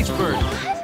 Nice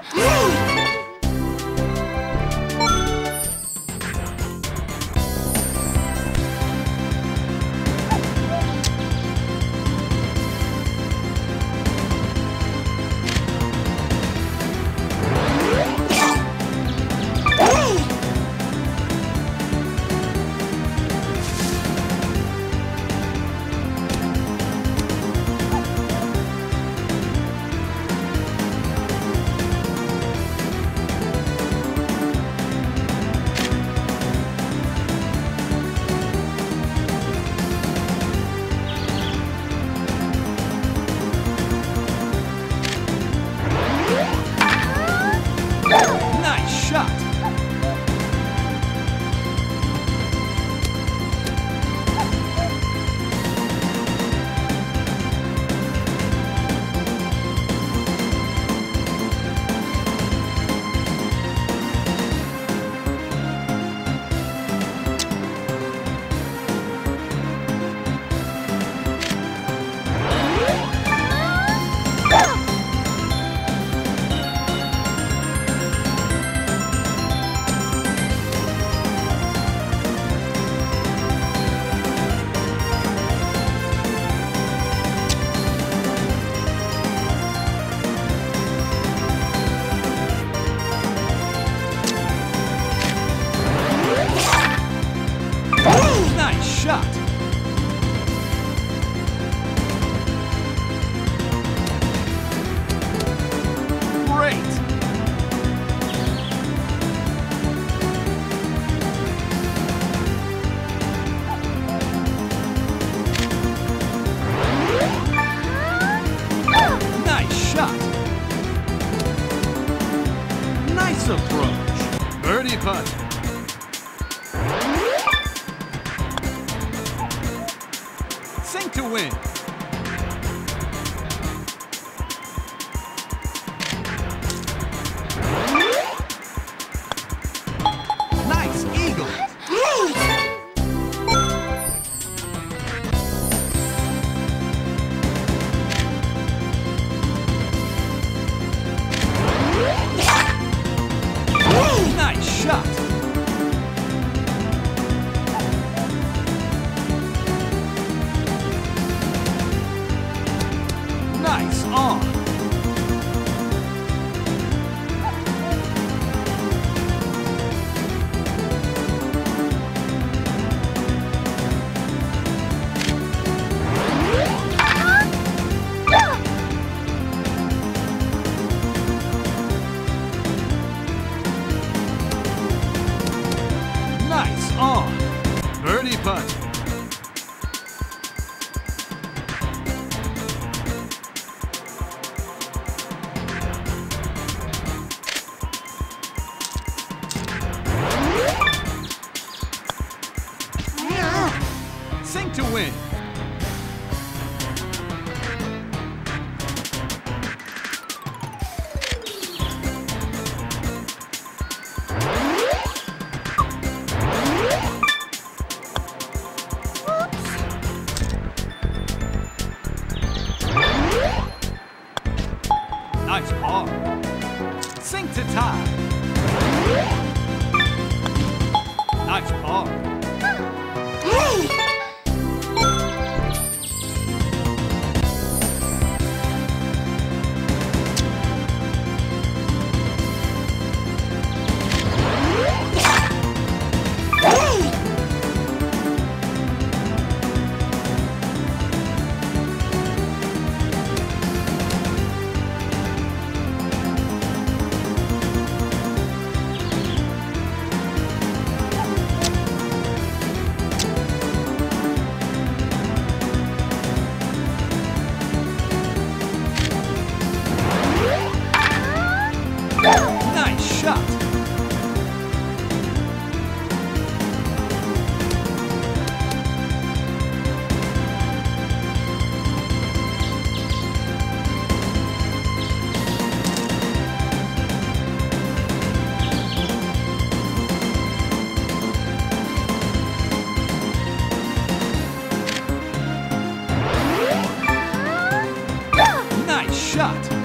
shot.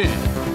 BPM.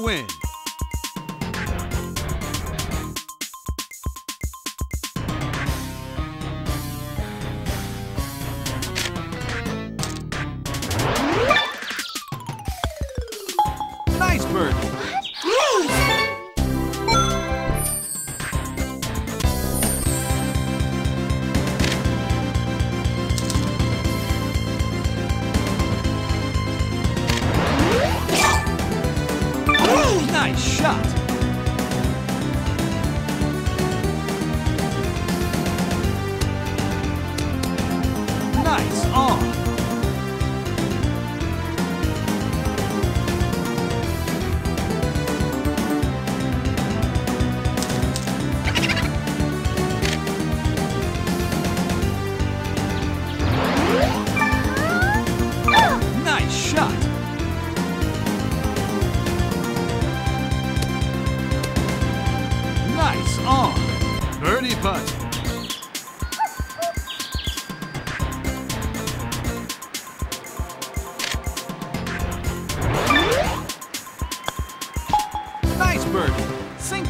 Win.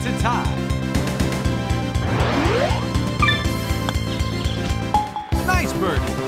To tie. Nice birdie.